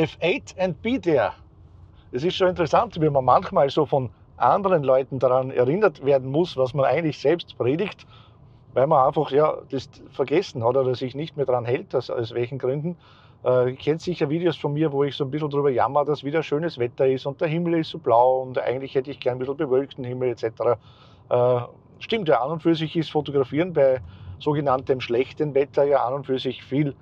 F8 and be there. Es ist schon interessant, wie man manchmal so von anderen Leuten daran erinnert werden muss, was man eigentlich selbst predigt, weil man einfach ja, das vergessen hat oder sich nicht mehr daran hält, aus, aus welchen Gründen. Äh, ihr kennt sicher Videos von mir, wo ich so ein bisschen darüber jammer, dass wieder schönes Wetter ist und der Himmel ist so blau und eigentlich hätte ich gern ein bisschen bewölkten Himmel etc. Äh, stimmt ja, an und für sich ist Fotografieren bei sogenanntem schlechten Wetter ja an und für sich viel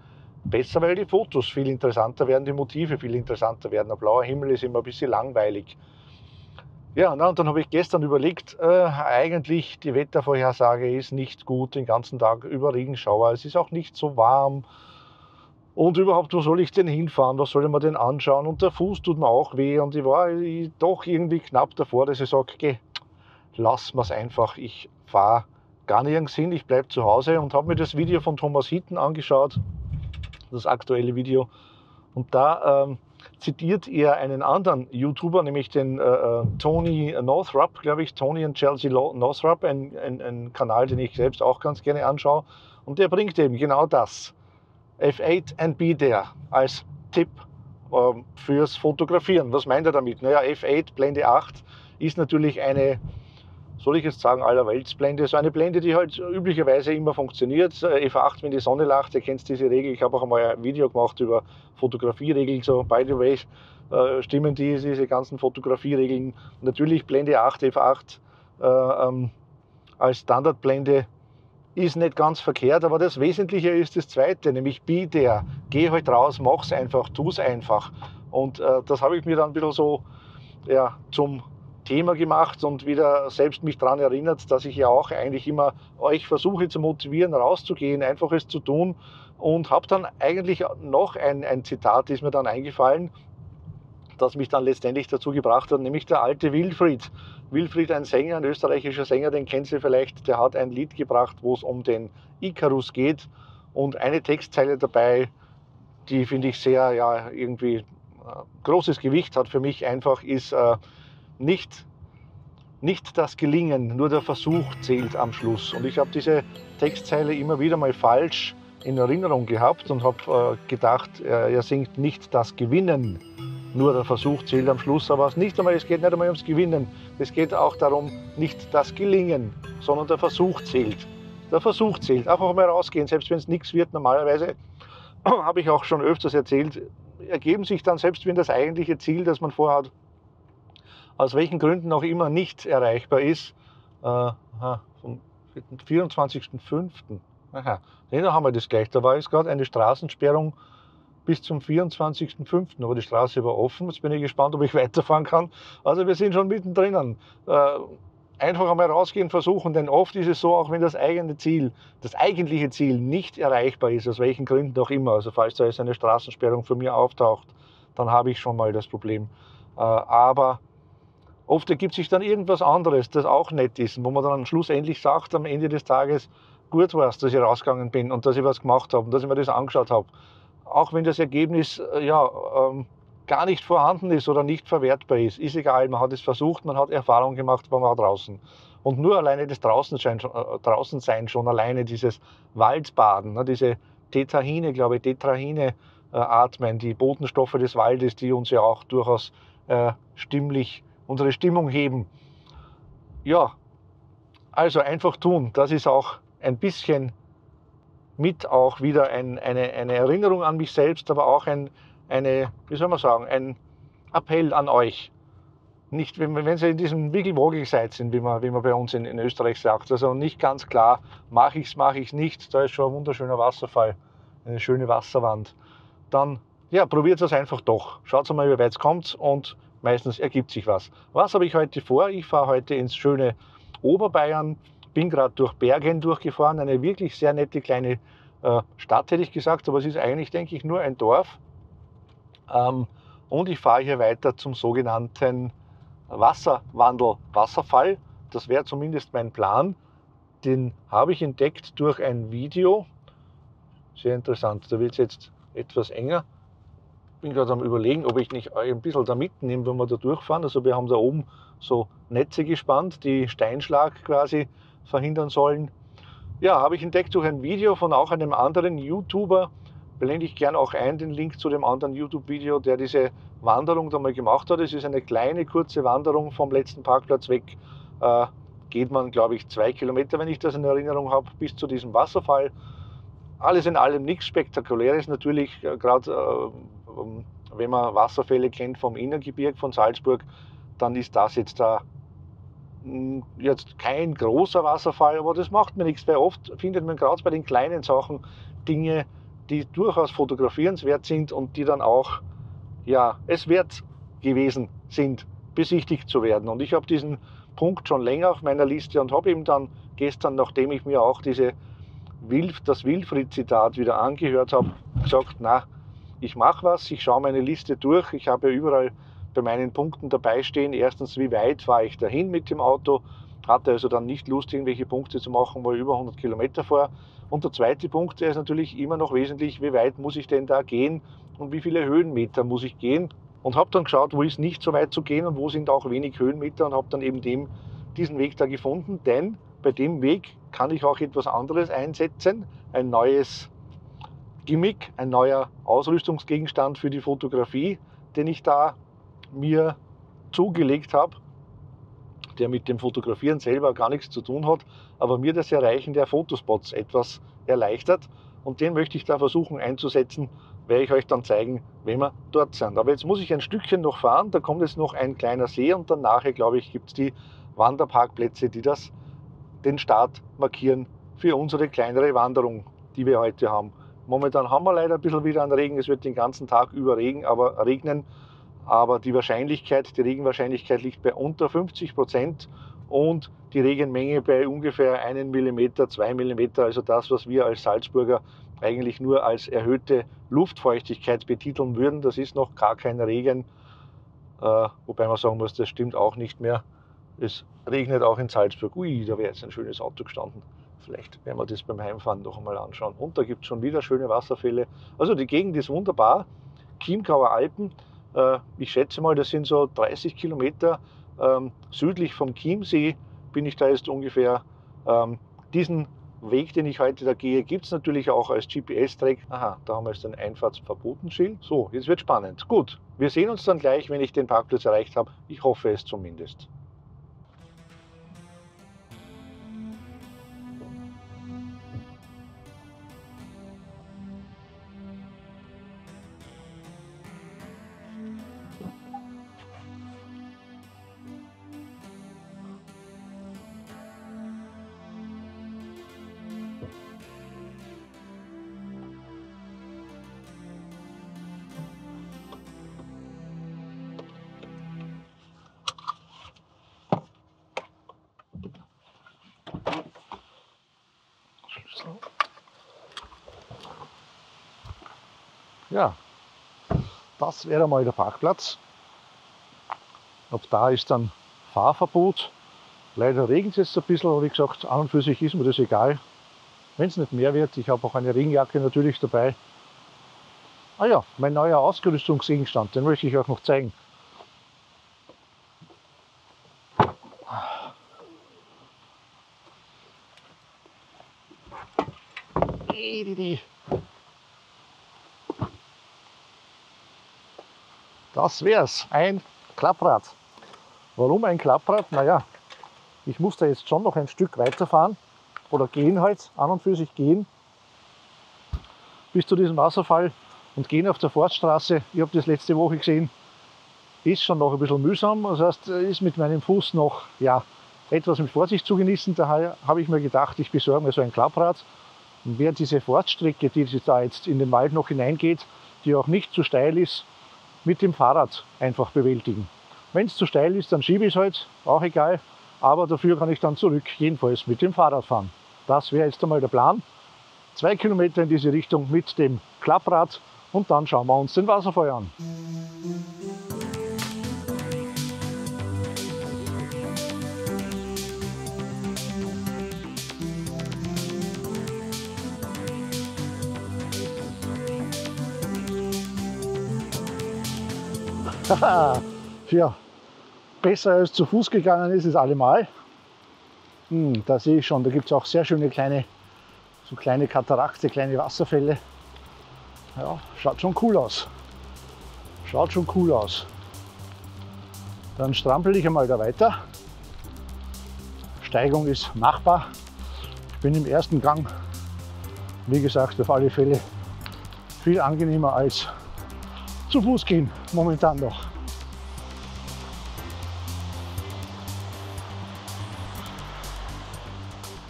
besser, weil die Fotos viel interessanter werden, die Motive viel interessanter werden. Ein blauer Himmel ist immer ein bisschen langweilig. Ja, na, und dann habe ich gestern überlegt, äh, eigentlich die Wettervorhersage ist nicht gut, den ganzen Tag über Regenschauer. Es ist auch nicht so warm. Und überhaupt, wo soll ich denn hinfahren? Was soll ich mir denn anschauen? Und der Fuß tut mir auch weh. Und ich war doch irgendwie knapp davor, dass ich sage, geh, lass es einfach. Ich fahre gar nirgends hin, ich bleibe zu Hause und habe mir das Video von Thomas Hitten angeschaut, das aktuelle Video. Und da ähm, zitiert er einen anderen YouTuber, nämlich den äh, äh Tony Northrup, glaube ich, Tony und Chelsea Northrup, ein, ein, ein, Kanal, den ich selbst auch ganz gerne anschaue. Und der bringt eben genau das. F8 and be there als Tipp äh, fürs Fotografieren. Was meint er damit? Naja, F8, Blende 8 ist natürlich eine soll ich jetzt sagen, allerweltsblende. So eine Blende, die halt üblicherweise immer funktioniert. F8, wenn die Sonne lacht, ihr kennt diese Regel. Ich habe auch einmal ein Video gemacht über Fotografieregeln. So, by the way, äh, stimmen die, diese ganzen Fotografieregeln. Natürlich Blende 8, F8 äh, ähm, als Standardblende ist nicht ganz verkehrt, aber das Wesentliche ist das Zweite, nämlich be there. Geh halt raus, mach's einfach, tu's einfach. Und äh, das habe ich mir dann ein bisschen so ja, zum Thema gemacht und wieder selbst mich daran erinnert, dass ich ja auch eigentlich immer euch versuche zu motivieren, rauszugehen, einfach es zu tun. Und habe dann eigentlich noch ein, ein Zitat, ist mir dann eingefallen, das mich dann letztendlich dazu gebracht hat, nämlich der alte Wilfried. Wilfried, ein Sänger, ein österreichischer Sänger, den kennt ihr vielleicht, der hat ein Lied gebracht, wo es um den Icarus geht und eine Textzeile dabei, die finde ich sehr, ja, irgendwie äh, großes Gewicht hat für mich einfach, ist, äh, nicht, nicht das Gelingen, nur der Versuch zählt am Schluss. Und ich habe diese Textzeile immer wieder mal falsch in Erinnerung gehabt und habe äh, gedacht, er, er singt nicht das Gewinnen, nur der Versuch zählt am Schluss. Aber es, nicht einmal, es geht nicht einmal ums Gewinnen. Es geht auch darum, nicht das Gelingen, sondern der Versuch zählt. Der Versuch zählt. Einfach mal rausgehen, selbst wenn es nichts wird. Normalerweise habe ich auch schon öfters erzählt, ergeben sich dann, selbst wenn das eigentliche Ziel, das man vorhat, aus welchen Gründen auch immer nicht erreichbar ist, äh, vom 24.05. Aha, da haben wir das gleich. Da war jetzt gerade eine Straßensperrung bis zum 24.05. Aber die Straße war offen. Jetzt bin ich gespannt, ob ich weiterfahren kann. Also wir sind schon mittendrin. Äh, einfach einmal rausgehen, versuchen, denn oft ist es so, auch wenn das eigene Ziel, das eigentliche Ziel nicht erreichbar ist, aus welchen Gründen auch immer, also falls da jetzt eine Straßensperrung für mir auftaucht, dann habe ich schon mal das Problem. Äh, aber Oft ergibt sich dann irgendwas anderes, das auch nett ist, wo man dann schlussendlich sagt, am Ende des Tages, gut war es, dass ich rausgegangen bin und dass ich was gemacht habe und dass ich mir das angeschaut habe. Auch wenn das Ergebnis äh, ja, ähm, gar nicht vorhanden ist oder nicht verwertbar ist, ist egal, man hat es versucht, man hat Erfahrung gemacht, man war draußen. Und nur alleine das Draußensein, äh, Draußensein schon, alleine dieses Waldbaden, ne, diese Tetrahine, glaube ich, Tetrahine äh, atmen, die Botenstoffe des Waldes, die uns ja auch durchaus äh, stimmlich unsere Stimmung heben. Ja, also einfach tun. Das ist auch ein bisschen mit auch wieder ein, eine, eine Erinnerung an mich selbst, aber auch ein, eine, wie soll man sagen, ein Appell an euch. Nicht, wenn, wenn Sie in diesem wiggelwoggel seid sind, wie man, wie man bei uns in, in Österreich sagt. Also nicht ganz klar, mache ich es, mache ich es nicht. Da ist schon ein wunderschöner Wasserfall, eine schöne Wasserwand. Dann, ja, probiert es einfach doch. Schaut mal, wie weit es kommt und meistens ergibt sich was. Was habe ich heute vor? Ich fahre heute ins schöne Oberbayern, bin gerade durch Bergen durchgefahren, eine wirklich sehr nette kleine äh, Stadt, hätte ich gesagt, aber es ist eigentlich, denke ich, nur ein Dorf. Ähm, und ich fahre hier weiter zum sogenannten Wasserwandel, Wasserfall. Das wäre zumindest mein Plan. Den habe ich entdeckt durch ein Video. Sehr interessant. Da wird es jetzt etwas enger bin gerade am überlegen, ob ich nicht ein bisschen da mitnehme, wenn wir da durchfahren. Also wir haben da oben so Netze gespannt, die Steinschlag quasi verhindern sollen. Ja, habe ich entdeckt durch ein Video von auch einem anderen YouTuber, blende ich gern auch ein den Link zu dem anderen YouTube-Video, der diese Wanderung da mal gemacht hat. Es ist eine kleine, kurze Wanderung vom letzten Parkplatz weg. Äh, geht man, glaube ich, zwei Kilometer, wenn ich das in Erinnerung habe, bis zu diesem Wasserfall. Alles in allem nichts Spektakuläres. Natürlich, äh, gerade äh, ähm, wenn man Wasserfälle kennt vom Innengebirg von Salzburg, dann ist das jetzt da hm, jetzt kein großer Wasserfall, aber das macht mir nichts, weil oft findet man gerade bei den kleinen Sachen Dinge, die durchaus fotografierenswert sind und die dann auch ja, es wert gewesen sind, besichtigt zu werden. Und ich habe diesen Punkt schon länger auf meiner Liste und habe eben dann gestern, nachdem ich mir auch diese Wilf, das Wilfried-Zitat wieder angehört habe, gesagt, na, ich mache was, ich schaue meine Liste durch, ich habe überall bei meinen Punkten dabei stehen. Erstens, wie weit fahre ich dahin mit dem Auto? Hatte also dann nicht Lust, irgendwelche Punkte zu machen, wo ich über 100 Kilometer fahre. Und der zweite Punkt, ist natürlich immer noch wesentlich, wie weit muss ich denn da gehen und wie viele Höhenmeter muss ich gehen. Und habe dann geschaut, wo ist nicht so weit zu gehen und wo sind auch wenig Höhenmeter und habe dann eben dem, diesen Weg da gefunden. Denn bei dem Weg kann ich auch etwas anderes einsetzen, ein neues Gimmick, ein neuer Ausrüstungsgegenstand für die Fotografie, den ich da mir zugelegt habe, der mit dem Fotografieren selber gar nichts zu tun hat, aber mir das Erreichen der Fotospots etwas erleichtert. Und den möchte ich da versuchen einzusetzen, werde ich euch dann zeigen, wenn wir dort sind. Aber jetzt muss ich ein Stückchen noch fahren, da kommt jetzt noch ein kleiner See und dann nachher, glaube ich, gibt es die Wanderparkplätze, die das, den Start markieren für unsere kleinere Wanderung, die wir heute haben. Momentan haben wir leider ein bisschen wieder an Regen, es wird den ganzen Tag über Regen, aber regnen. Aber die Wahrscheinlichkeit, die Regenwahrscheinlichkeit liegt bei unter 50 Prozent und die Regenmenge bei ungefähr 1 mm, 2 mm, also das, was wir als Salzburger eigentlich nur als erhöhte Luftfeuchtigkeit betiteln würden. Das ist noch gar kein Regen, äh, wobei man sagen muss, das stimmt auch nicht mehr. Es regnet auch in Salzburg. Ui, da wäre jetzt ein schönes Auto gestanden. Vielleicht werden wir das beim Heimfahren noch einmal anschauen. Und da gibt es schon wieder schöne Wasserfälle. Also die Gegend ist wunderbar. Chiemgauer Alpen. Äh, ich schätze mal, das sind so 30 Kilometer ähm, südlich vom Chiemsee bin ich da jetzt ungefähr. Ähm, diesen Weg, den ich heute da gehe, gibt es natürlich auch als GPS-Track. Aha, da haben wir jetzt ein Einfahrtsverbotenschild. So, jetzt wird spannend. Gut, wir sehen uns dann gleich, wenn ich den Parkplatz erreicht habe. Ich hoffe es zumindest. Ja, das wäre mal der Parkplatz. Ab da ist dann Fahrverbot. Leider regnet es jetzt ein bisschen, aber wie gesagt, an und für sich ist mir das egal. Wenn es nicht mehr wird, ich habe auch eine Regenjacke natürlich dabei. Ah ja, mein neuer Ausgerüstungsgegenstand, den möchte ich euch noch zeigen. Das wäre es, ein Klapprad. Warum ein Klapprad? Naja, ich muss da jetzt schon noch ein Stück weiterfahren oder gehen halt, an und für sich gehen, bis zu diesem Wasserfall und gehen auf der Forststraße. Ich habe das letzte Woche gesehen, ist schon noch ein bisschen mühsam. Das heißt, ist mit meinem Fuß noch ja, etwas mit Vorsicht zu genießen. Daher habe ich mir gedacht, ich besorge mir so ein Klapprad und wer diese Forststrecke, die da jetzt in den Wald noch hineingeht, die auch nicht zu steil ist, mit dem Fahrrad einfach bewältigen. Wenn es zu steil ist, dann schiebe ich es halt, auch egal. Aber dafür kann ich dann zurück, jedenfalls mit dem Fahrrad fahren. Das wäre jetzt einmal der Plan. Zwei Kilometer in diese Richtung mit dem Klapprad und dann schauen wir uns den Wasserfall an. Ja, besser als zu Fuß gegangen ist es allemal. Hm, da sehe ich schon, da gibt es auch sehr schöne kleine, so kleine Katarakte, kleine Wasserfälle. Ja, schaut schon cool aus. Schaut schon cool aus. Dann strampel ich einmal da weiter. Steigung ist machbar. Ich bin im ersten Gang, wie gesagt, auf alle Fälle viel angenehmer als zu Fuß gehen, momentan noch.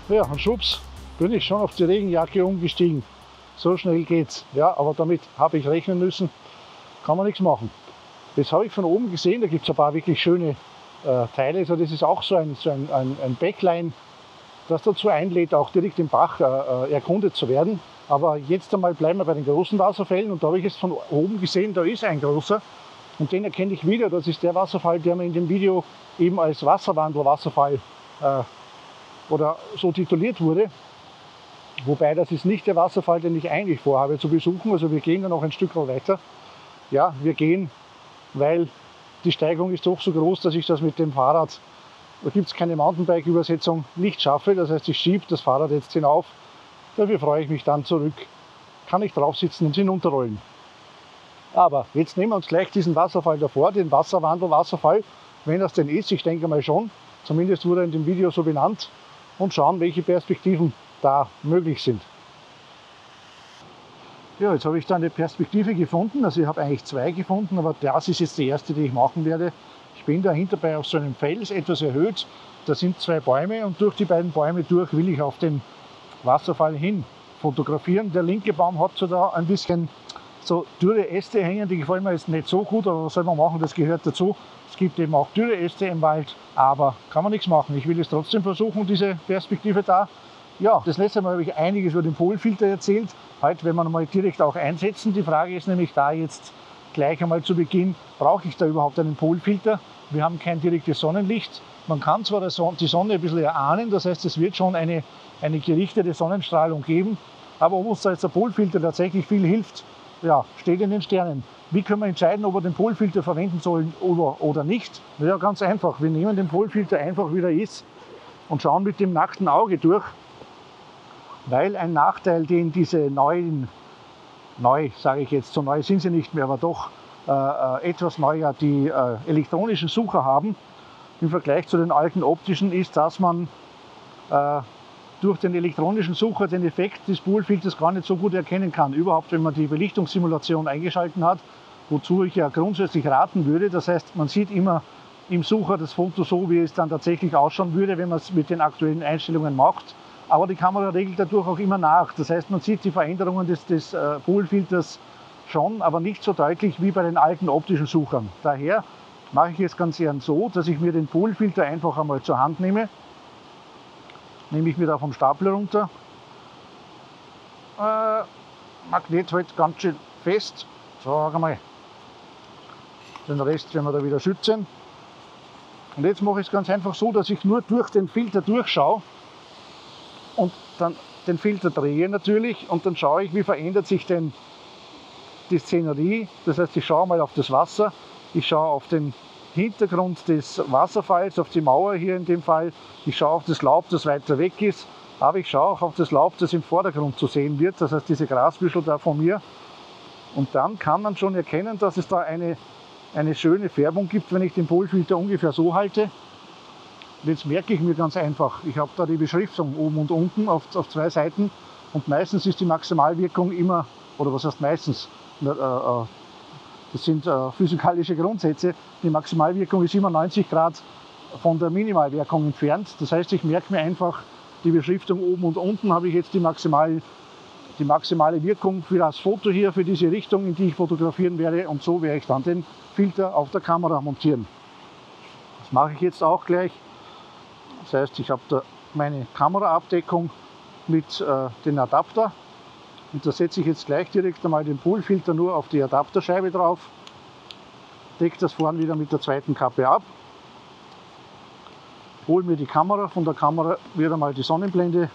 Ja, und schubs, bin ich schon auf die Regenjacke umgestiegen. So schnell geht's. Ja, aber damit habe ich rechnen müssen. Kann man nichts machen. Das habe ich von oben gesehen, da gibt es ein paar wirklich schöne äh, Teile. Also das ist auch so ein, so ein, ein, ein Backline, das dazu einlädt, auch direkt im Bach äh, äh, erkundet zu werden. Aber jetzt einmal bleiben wir bei den großen Wasserfällen und da habe ich jetzt von oben gesehen, da ist ein großer und den erkenne ich wieder. Das ist der Wasserfall, der mir in dem Video eben als Wasserwandelwasserfall äh, oder so tituliert wurde. Wobei das ist nicht der Wasserfall, den ich eigentlich vorhabe zu besuchen. Also wir gehen dann noch ein Stück weiter. Ja, wir gehen, weil die Steigung ist doch so groß, dass ich das mit dem Fahrrad, da gibt es keine Mountainbike-Übersetzung, nicht schaffe. Das heißt, ich schiebe das Fahrrad jetzt hinauf. Dafür freue ich mich dann zurück. Kann ich drauf sitzen und hinunterrollen. Aber jetzt nehmen wir uns gleich diesen Wasserfall davor, den Wasserwandel-Wasserfall, wenn das denn ist, ich denke mal schon. Zumindest wurde er in dem Video so benannt und schauen, welche Perspektiven da möglich sind. Ja, jetzt habe ich da eine Perspektive gefunden. Also ich habe eigentlich zwei gefunden, aber das ist jetzt die erste, die ich machen werde. Ich bin da hinterbei auf so einem Fels, etwas erhöht. Da sind zwei Bäume und durch die beiden Bäume durch will ich auf den Wasserfall hin fotografieren. Der linke Baum hat so da ein bisschen so dürre Äste hängen, die gefallen mir jetzt nicht so gut, aber was soll man machen, das gehört dazu. Es gibt eben auch dürre Äste im Wald, aber kann man nichts machen. Ich will es trotzdem versuchen, diese Perspektive da. Ja, das letzte Mal habe ich einiges über den Polfilter erzählt. Heute werden wir mal direkt auch einsetzen. Die Frage ist nämlich da jetzt gleich einmal zu Beginn, brauche ich da überhaupt einen Polfilter? Wir haben kein direktes Sonnenlicht. Man kann zwar die Sonne ein bisschen erahnen, das heißt, es wird schon eine, eine gerichtete Sonnenstrahlung geben, aber ob uns da jetzt der Polfilter tatsächlich viel hilft, ja, steht in den Sternen. Wie können wir entscheiden, ob wir den Polfilter verwenden sollen oder, oder nicht? Ja, ganz einfach. Wir nehmen den Polfilter einfach wie er ist und schauen mit dem nackten Auge durch. Weil ein Nachteil, den diese neuen, neu sage ich jetzt, so neu sind sie nicht mehr, aber doch äh, äh etwas neuer, die äh, elektronischen Sucher haben, im Vergleich zu den alten optischen, ist, dass man äh, durch den elektronischen Sucher den Effekt des Polfilters gar nicht so gut erkennen kann. Überhaupt, wenn man die Belichtungssimulation eingeschaltet hat, wozu ich ja grundsätzlich raten würde. Das heißt, man sieht immer im Sucher das Foto so, wie es dann tatsächlich ausschauen würde, wenn man es mit den aktuellen Einstellungen macht. Aber die Kamera regelt dadurch auch immer nach. Das heißt, man sieht die Veränderungen des, des äh, Polfilters schon, aber nicht so deutlich wie bei den alten optischen Suchern. Daher mache ich es ganz gern so, dass ich mir den Polfilter einfach einmal zur Hand nehme nehme ich mir da vom Stapel runter. Äh, Magnet halt ganz schön fest. So, einmal. Den Rest werden wir da wieder schützen. Und jetzt mache ich es ganz einfach so, dass ich nur durch den Filter durchschaue und dann den Filter drehe natürlich und dann schaue ich, wie verändert sich denn die Szenerie. Das heißt, ich schaue mal auf das Wasser, ich schaue auf den Hintergrund des Wasserfalls, auf die Mauer hier in dem Fall. Ich schaue auf das Laub, das weiter weg ist, aber ich schaue auch auf das Laub, das im Vordergrund zu sehen wird, das heißt diese Grasbüschel da von mir. Und dann kann man schon erkennen, dass es da eine, eine schöne Färbung gibt, wenn ich den Polfilter ungefähr so halte. Und jetzt merke ich mir ganz einfach, ich habe da die Beschriftung oben und unten auf, auf zwei Seiten und meistens ist die Maximalwirkung immer, oder was heißt meistens, äh, äh das sind äh, physikalische Grundsätze. Die Maximalwirkung ist immer 90 Grad von der Minimalwirkung entfernt. Das heißt, ich merke mir einfach die Beschriftung oben und unten habe ich jetzt die, maximal, die maximale Wirkung für das Foto hier, für diese Richtung, in die ich fotografieren werde. Und so werde ich dann den Filter auf der Kamera montieren. Das mache ich jetzt auch gleich. Das heißt, ich habe da meine Kameraabdeckung mit äh, den Adapter und da setze ich jetzt gleich direkt einmal den Poolfilter nur auf die Adapterscheibe drauf. Decke das vorne wieder mit der zweiten Kappe ab. Hole mir die Kamera. Von der Kamera wird einmal die Sonnenblende,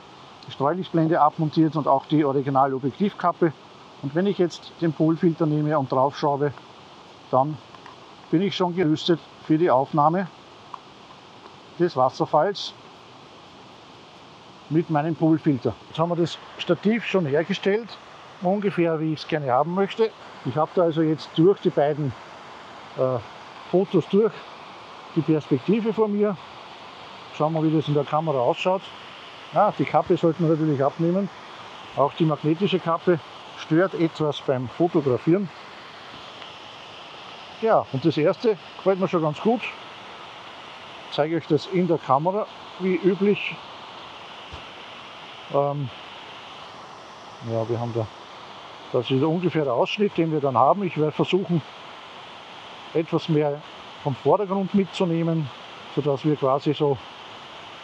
die Streulichtblende abmontiert und auch die Original-Objektivkappe. Und wenn ich jetzt den Poolfilter nehme und drauf schraube, dann bin ich schon gerüstet für die Aufnahme des Wasserfalls mit meinem Poolfilter. Jetzt haben wir das Stativ schon hergestellt ungefähr, wie ich es gerne haben möchte. Ich habe da also jetzt durch die beiden äh, Fotos durch die Perspektive von mir. Schauen wir, wie das in der Kamera ausschaut. Ah, die Kappe sollten wir natürlich abnehmen. Auch die magnetische Kappe stört etwas beim Fotografieren. Ja, und das erste gefällt mir schon ganz gut. Ich zeige euch das in der Kamera, wie üblich. Ähm, ja, wir haben da, das ist der Ausschnitt, den wir dann haben. Ich werde versuchen, etwas mehr vom Vordergrund mitzunehmen, sodass wir quasi so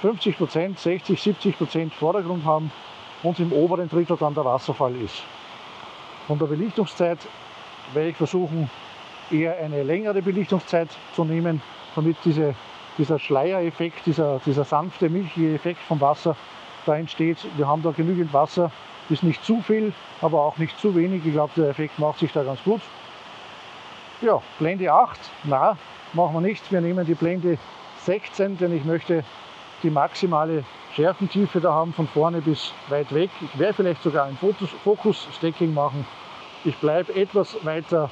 50 Prozent, 60%, 70 Prozent Vordergrund haben und im oberen Drittel dann der Wasserfall ist. Von der Belichtungszeit werde ich versuchen, eher eine längere Belichtungszeit zu nehmen, damit diese, dieser Schleiereffekt, dieser, dieser sanfte, milchige Effekt vom Wasser da entsteht. Wir haben da genügend Wasser, ist nicht zu viel, aber auch nicht zu wenig. Ich glaube, der Effekt macht sich da ganz gut. Ja, Blende 8, na, machen wir nicht. Wir nehmen die Blende 16, denn ich möchte die maximale Schärfentiefe da haben, von vorne bis weit weg. Ich werde vielleicht sogar ein Fokus-Stacking machen. Ich bleibe etwas weiter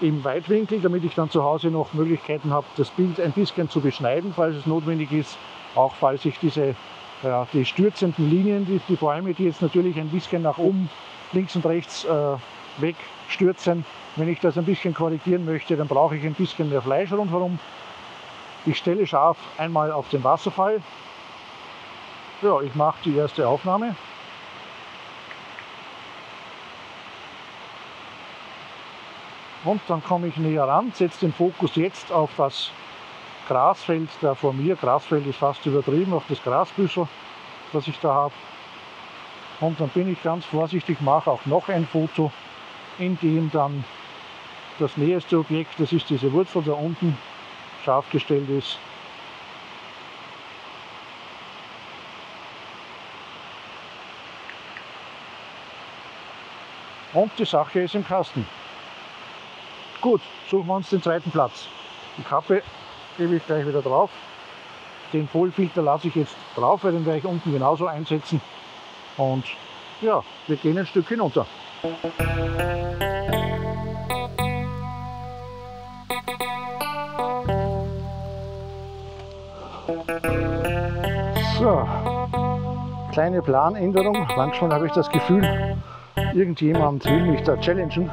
im Weitwinkel, damit ich dann zu Hause noch Möglichkeiten habe, das Bild ein bisschen zu beschneiden, falls es notwendig ist. Auch falls ich diese ja, die stürzenden Linien, die, die Bäume, die jetzt natürlich ein bisschen nach oben, links und rechts äh, wegstürzen. Wenn ich das ein bisschen korrigieren möchte, dann brauche ich ein bisschen mehr Fleisch rundherum. Ich stelle scharf einmal auf den Wasserfall. Ja, ich mache die erste Aufnahme. Und dann komme ich näher ran, setze den Fokus jetzt auf das Grasfeld da vor mir. Grasfeld ist fast übertrieben, auf das Grasbüschel, was ich da habe. Und dann bin ich ganz vorsichtig, mache auch noch ein Foto, in dem dann das nächste Objekt, das ist diese Wurzel da unten, scharf gestellt ist. Und die Sache ist im Kasten. Gut, suchen wir uns den zweiten Platz. Die Kappe gebe ich gleich wieder drauf. Den Vollfilter lasse ich jetzt drauf, weil den werde ich unten genauso einsetzen. Und ja, wir gehen ein Stück hinunter. So, kleine Planänderung. Manchmal habe ich das Gefühl, irgendjemand will mich da challengen.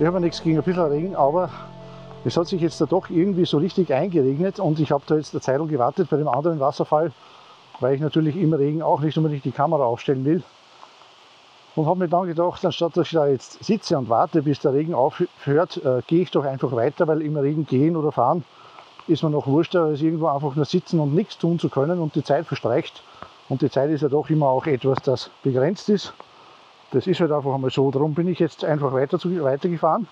Haben ja nichts gegen ein bisschen Regen, aber es hat sich jetzt da doch irgendwie so richtig eingeregnet und ich habe da jetzt eine Zeit gewartet bei dem anderen Wasserfall, weil ich natürlich im Regen auch nicht unbedingt die Kamera aufstellen will. Und habe mir dann gedacht, anstatt dass ich da jetzt sitze und warte, bis der Regen aufhört, äh, gehe ich doch einfach weiter, weil im Regen gehen oder fahren ist mir noch wurscht, als irgendwo einfach nur sitzen und nichts tun zu können und die Zeit verstreicht. Und die Zeit ist ja doch immer auch etwas, das begrenzt ist. Das ist halt einfach einmal so. Darum bin ich jetzt einfach weiter zu, weitergefahren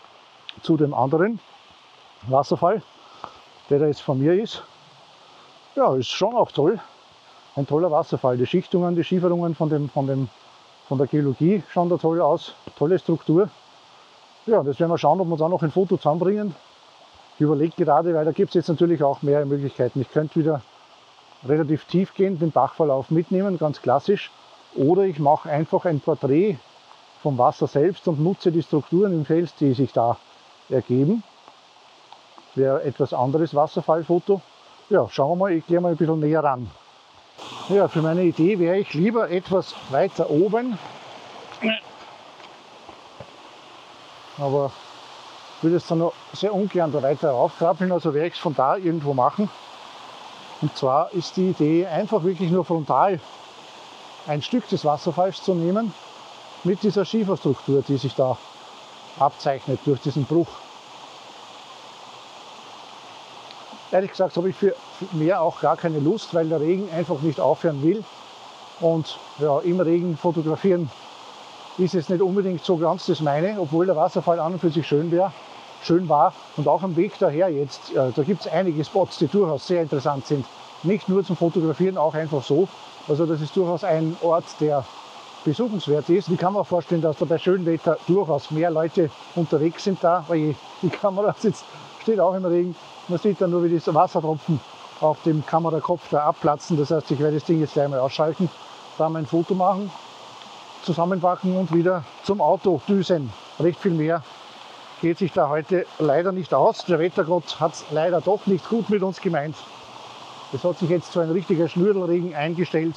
zu dem anderen Wasserfall, der da jetzt von mir ist. Ja, ist schon auch toll. Ein toller Wasserfall. Die Schichtungen, die Schieferungen von, dem, von, dem, von der Geologie schauen da toll aus. Tolle Struktur. Ja, das werden wir schauen, ob wir da noch ein Foto zusammenbringen. Ich überlege gerade, weil da gibt es jetzt natürlich auch mehr Möglichkeiten. Ich könnte wieder relativ tief gehen, den Bachverlauf mitnehmen, ganz klassisch. Oder ich mache einfach ein Porträt vom Wasser selbst und nutze die Strukturen im Fels, die sich da ergeben wäre etwas anderes Wasserfallfoto. Ja, schauen wir mal, ich gehe mal ein bisschen näher ran. Ja, für meine Idee wäre ich lieber etwas weiter oben. Aber ich würde es dann noch sehr ungern da weiter raufkrabbeln, also werde ich es von da irgendwo machen. Und zwar ist die Idee einfach wirklich nur frontal ein Stück des Wasserfalls zu nehmen mit dieser Schieferstruktur, die sich da abzeichnet durch diesen Bruch. Ehrlich gesagt habe ich für mehr auch gar keine Lust, weil der Regen einfach nicht aufhören will. Und ja, im Regen fotografieren ist jetzt nicht unbedingt so ganz das meine, obwohl der Wasserfall an und für sich schön, wär, schön war. Und auch am Weg daher jetzt, äh, da gibt es einige Spots, die durchaus sehr interessant sind. Nicht nur zum Fotografieren, auch einfach so. Also das ist durchaus ein Ort, der besuchenswert ist. Ich kann mir vorstellen, dass da bei schönem Wetter durchaus mehr Leute unterwegs sind da, weil die Kamera sitzt, steht auch im Regen man sieht dann nur, wie diese Wassertropfen auf dem Kamerakopf da abplatzen. Das heißt, ich werde das Ding jetzt gleich mal ausschalten, da mein Foto machen. zusammenpacken und wieder zum Auto düsen. Recht viel mehr geht sich da heute leider nicht aus. Der Wettergott hat es leider doch nicht gut mit uns gemeint. Es hat sich jetzt so ein richtiger Schnürdelregen eingestellt.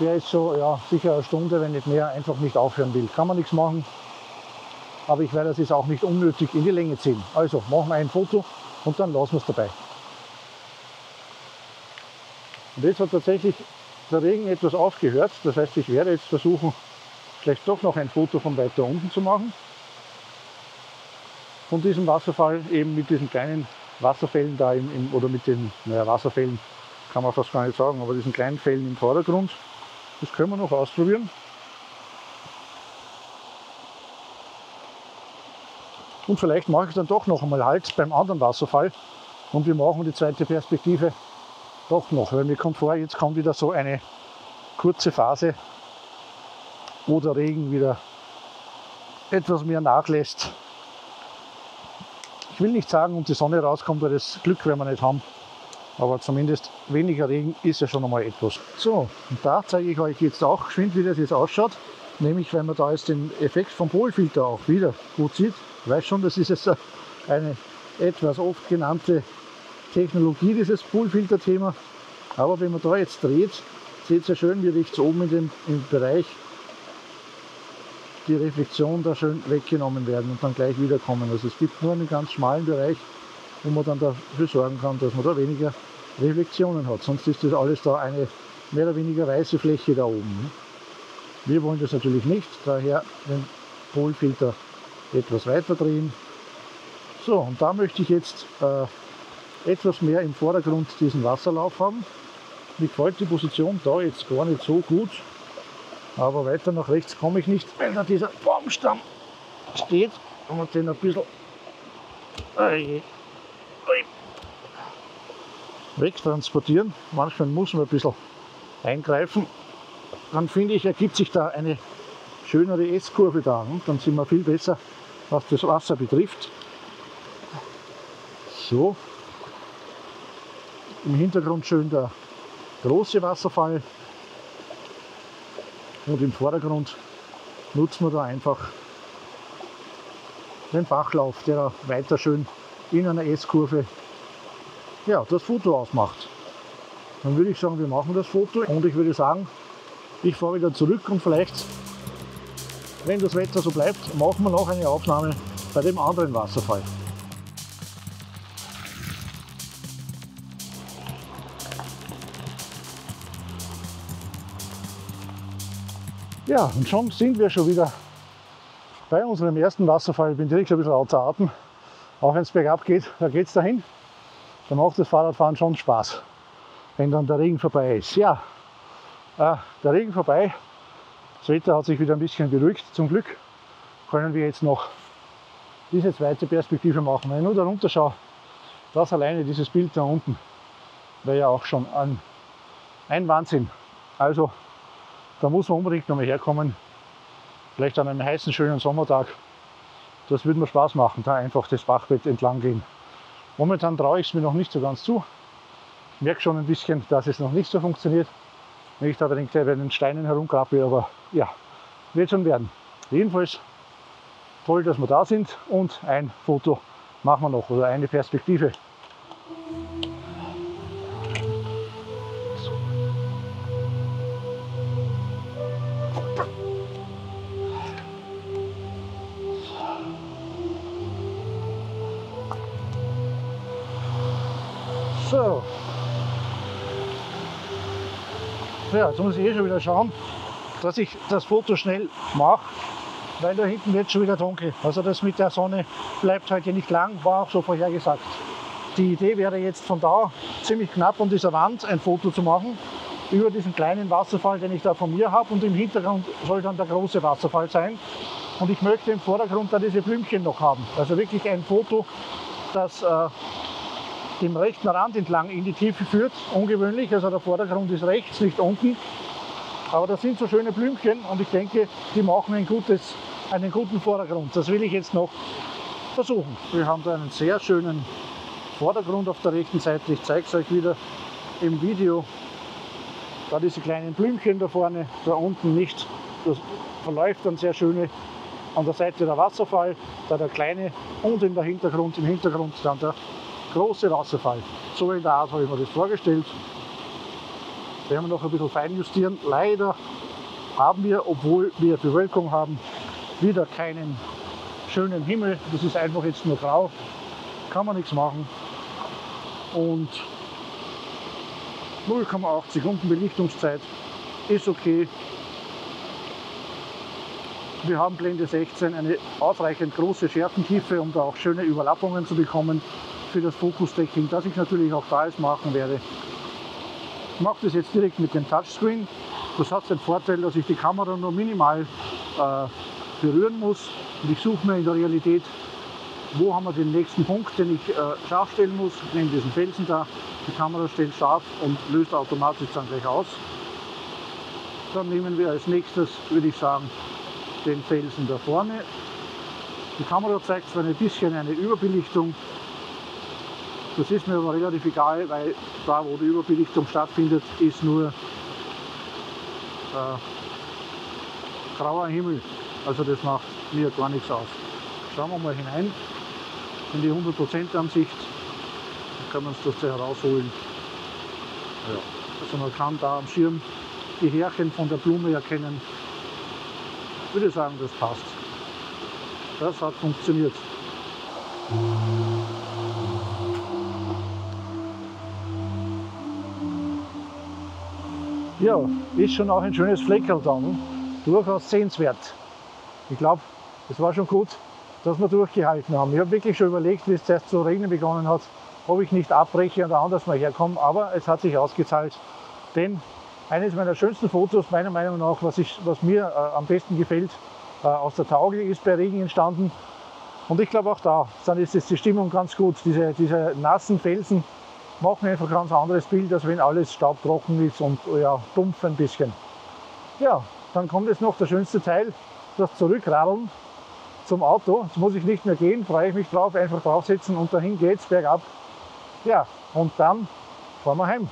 Der ist so ja, sicher eine Stunde, wenn nicht mehr, einfach nicht aufhören will. Kann man nichts machen. Aber ich werde das jetzt auch nicht unnötig in die Länge ziehen. Also machen wir ein Foto und dann lassen wir es dabei. Und jetzt hat tatsächlich der Regen etwas aufgehört. Das heißt, ich werde jetzt versuchen, vielleicht doch noch ein Foto von weiter unten zu machen. Von diesem Wasserfall eben mit diesen kleinen Wasserfällen da im, im, oder mit den naja, Wasserfällen kann man fast gar nicht sagen, aber diesen kleinen Fällen im Vordergrund. Das können wir noch ausprobieren. Und vielleicht mache ich dann doch noch einmal Halt beim anderen Wasserfall und wir machen die zweite Perspektive doch noch, weil mir kommt vor, jetzt kommt wieder so eine kurze Phase, wo der Regen wieder etwas mehr nachlässt. Ich will nicht sagen, und die Sonne rauskommt, weil das Glück werden wir nicht haben. Aber zumindest weniger Regen ist ja schon einmal etwas. So, und da zeige ich euch jetzt auch geschwind, wie das jetzt ausschaut. Nämlich, weil man da jetzt den Effekt vom Polfilter auch wieder gut sieht. Ich weiß schon, das ist jetzt eine etwas oft genannte Technologie, dieses Polfilter-Thema. Aber wenn man da jetzt dreht, seht ihr schön, wie rechts oben in dem im Bereich die Reflexion da schön weggenommen werden und dann gleich wiederkommen. Also es gibt nur einen ganz schmalen Bereich, wo man dann dafür sorgen kann, dass man da weniger Reflexionen hat. Sonst ist das alles da eine mehr oder weniger weiße Fläche da oben. Ne? Wir wollen das natürlich nicht, daher den Polfilter etwas weiter drehen. So, und da möchte ich jetzt äh, etwas mehr im Vordergrund diesen Wasserlauf haben. Mir gefällt die Position da jetzt gar nicht so gut. Aber weiter nach rechts komme ich nicht, weil da dieser Baumstamm steht und man den ein bisschen wegtransportieren. Manchmal muss man ein bisschen eingreifen. Dann finde ich, ergibt sich da eine schönere S-Kurve da. Und dann sind wir viel besser, was das Wasser betrifft. So. Im Hintergrund schön der große Wasserfall und im Vordergrund nutzen wir da einfach den Bachlauf, der weiter schön in einer S-Kurve ja, das Foto ausmacht. Dann würde ich sagen, wir machen das Foto und ich würde sagen, ich fahre wieder zurück und vielleicht, wenn das Wetter so bleibt, machen wir noch eine Aufnahme bei dem anderen Wasserfall. Ja, und schon sind wir schon wieder bei unserem ersten Wasserfall. Ich bin direkt ein bisschen außer Atem. Auch wenn es bergab geht, da geht es dahin. Da macht das Fahrradfahren schon Spaß, wenn dann der Regen vorbei ist. Ja, äh, der Regen vorbei. Das Wetter hat sich wieder ein bisschen beruhigt. Zum Glück können wir jetzt noch diese zweite Perspektive machen. Wenn ich nur da runter schaue, das alleine, dieses Bild da unten, wäre ja auch schon ein, ein Wahnsinn. Also da muss man unbedingt noch mal herkommen. Vielleicht an einem heißen, schönen Sommertag. Das würde mir Spaß machen, da einfach das Bachbett entlang gehen. Momentan traue ich es mir noch nicht so ganz zu. Ich merke schon ein bisschen, dass es noch nicht so funktioniert. Wenn ich da gleich bei den Steinen herumgrabe, aber ja, wird schon werden. Jedenfalls toll, dass wir da sind und ein Foto machen wir noch oder eine Perspektive. Ja, jetzt muss ich eh schon wieder schauen, dass ich das Foto schnell mache, weil da hinten wird schon wieder dunkel. Also das mit der Sonne bleibt heute nicht lang, war auch so vorhergesagt. Die Idee wäre jetzt von da ziemlich knapp an dieser Wand ein Foto zu machen, über diesen kleinen Wasserfall, den ich da von mir habe und im Hintergrund soll dann der große Wasserfall sein. Und ich möchte im Vordergrund da diese Blümchen noch haben. Also wirklich ein Foto, das äh, dem rechten Rand entlang in die Tiefe führt. Ungewöhnlich, also der Vordergrund ist rechts, nicht unten. Aber das sind so schöne Blümchen und ich denke, die machen ein gutes, einen guten Vordergrund. Das will ich jetzt noch versuchen. Wir haben da einen sehr schönen Vordergrund auf der rechten Seite. Ich zeige es euch wieder im Video. Da diese kleinen Blümchen da vorne, da unten nicht das verläuft dann sehr schöne an der Seite der Wasserfall, da der kleine und in der Hintergrund, im Hintergrund dann der große Wasserfall. So in der Art habe ich mir das vorgestellt. Werden wir noch ein bisschen fein justieren. Leider haben wir, obwohl wir Bewölkung haben, wieder keinen schönen Himmel. Das ist einfach jetzt nur grau. Kann man nichts machen. Und 0,8 Sekunden Belichtungszeit ist okay. Wir haben Blende 16 eine ausreichend große Schärfentiefe, um da auch schöne Überlappungen zu bekommen für das Fokus-Decking, das ich natürlich auch da ist machen werde. Ich mache das jetzt direkt mit dem Touchscreen. Das hat den Vorteil, dass ich die Kamera nur minimal äh, berühren muss. Und ich suche mir in der Realität, wo haben wir den nächsten Punkt, den ich äh, scharf stellen muss. Ich nehme diesen Felsen da, die Kamera stellt scharf und löst automatisch dann gleich aus. Dann nehmen wir als nächstes, würde ich sagen, den Felsen da vorne. Die Kamera zeigt zwar ein bisschen eine Überbelichtung, das ist mir aber relativ egal, weil da, wo die Überbelichtung stattfindet, ist nur äh, grauer Himmel. Also das macht mir gar nichts aus. Schauen wir mal hinein in die 100% Ansicht. Dann können wir uns das da herausholen. Ja. Also man kann da am Schirm die Härchen von der Blume erkennen. Ich würde sagen, das passt. Das hat funktioniert. Ja, ist schon auch ein schönes Fleckerl dann. Durchaus sehenswert. Ich glaube, es war schon gut, dass wir durchgehalten haben. Ich habe wirklich schon überlegt, wie es zuerst zu regnen begonnen hat, ob ich nicht abbreche und anders mal herkomme. Aber es hat sich ausgezahlt. Denn eines meiner schönsten Fotos, meiner Meinung nach, was, ich, was mir äh, am besten gefällt, äh, aus der Taugel ist bei Regen entstanden. Und ich glaube auch da, dann ist jetzt die Stimmung ganz gut. Diese, diese nassen Felsen machen einfach ein ganz anderes Bild, als wenn alles staubtrocken ist und ja, dumpf ein bisschen. Ja, dann kommt jetzt noch der schönste Teil, das Zurückradeln zum Auto. Jetzt muss ich nicht mehr gehen, freue ich mich drauf, einfach draufsetzen und dahin geht's bergab. Ja, und dann fahren wir heim.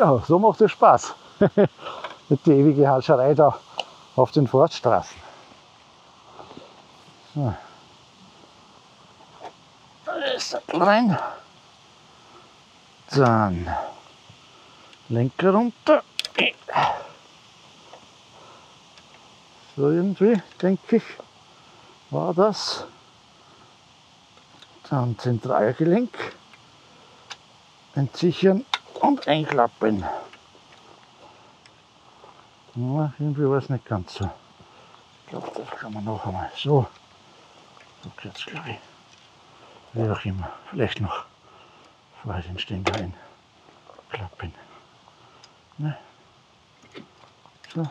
Ja, so macht es Spaß. Mit die ewige Hascherei da auf den Forststraßen. So. Rein. Dann Lenker runter. So irgendwie, denke ich, war das. Dann Zentralgelenk entsichern und einklappen. Ja, irgendwie war es nicht ganz so. Ich glaube, das kann man noch einmal. So, so jetzt glaube ich. Wie auch immer. Vielleicht noch vorher den Ständer einklappen. Ne? So.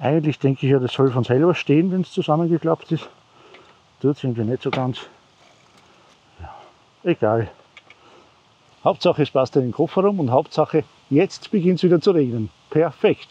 Eigentlich denke ich ja, das soll von selber stehen, wenn es zusammengeklappt ist. Tut es irgendwie nicht so ganz. Ja, egal. Hauptsache es passt in den Kofferraum und Hauptsache jetzt beginnt es wieder zu regnen. Perfekt.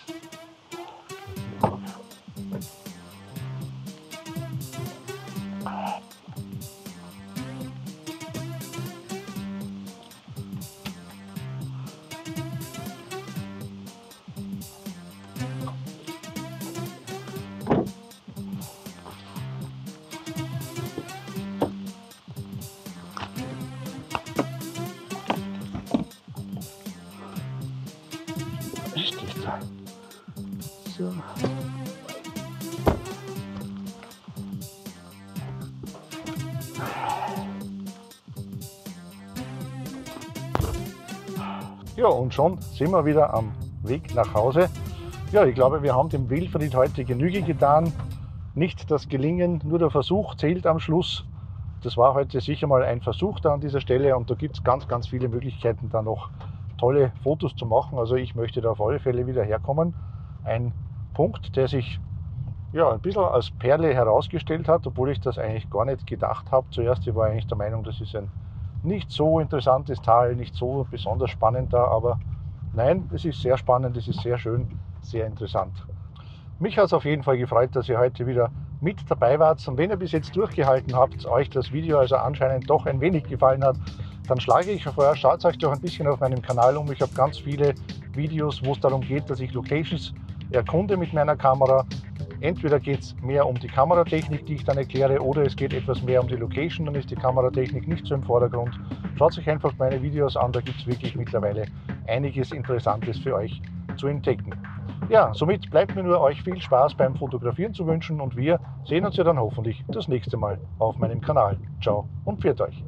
Ja, und schon sind wir wieder am Weg nach Hause. Ja, ich glaube, wir haben dem Wilfried heute Genüge getan. Nicht das Gelingen, nur der Versuch zählt am Schluss. das war heute sicher mal ein Versuch da an dieser Stelle und da gibt es ganz, ganz viele Möglichkeiten, da noch tolle Fotos zu machen. Also ich möchte da auf alle Fälle wieder herkommen. Ein Punkt, der sich ja, ein bisschen als Perle herausgestellt hat, obwohl ich das eigentlich gar nicht gedacht habe. Zuerst ich war eigentlich der Meinung, das ist ein nicht so interessantes Tal, nicht so besonders spannend da, aber nein, es ist sehr spannend, es ist sehr schön, sehr interessant. Mich hat es auf jeden Fall gefreut, dass ihr heute wieder mit dabei wart. Und wenn ihr bis jetzt durchgehalten habt, euch das Video also anscheinend doch ein wenig gefallen hat, dann schlage ich vor, schaut euch doch ein bisschen auf meinem Kanal um. Ich habe ganz viele Videos, wo es darum geht, dass ich Locations erkunde mit meiner Kamera. Entweder geht es mehr um die Kameratechnik, die ich dann erkläre, oder es geht etwas mehr um die Location, dann ist die Kameratechnik nicht so im Vordergrund. Schaut euch einfach meine Videos an, da gibt es wirklich mittlerweile einiges Interessantes für euch zu entdecken. Ja, somit bleibt mir nur euch viel Spaß beim Fotografieren zu wünschen und wir sehen uns ja dann hoffentlich das nächste Mal auf meinem Kanal. Ciao und pfiat euch!